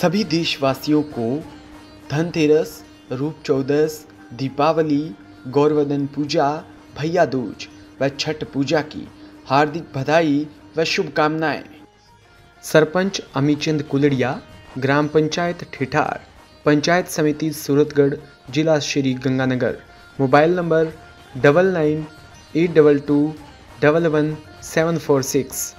सभी देशवासियों को धनतेरस रूप चौदस दीपावली, गौरवदन पूजा, भैया दूज व छठ पूजा की हार्दिक बधाई व शुभकामनाएँ। सरपंच अमीचंद कुलड़िया, ग्राम पंचायत ठिठार, पंचायत समिति सूरतगढ़, जिला Shri Ganganagar. Mobile number double nine eight double two double one seven four six.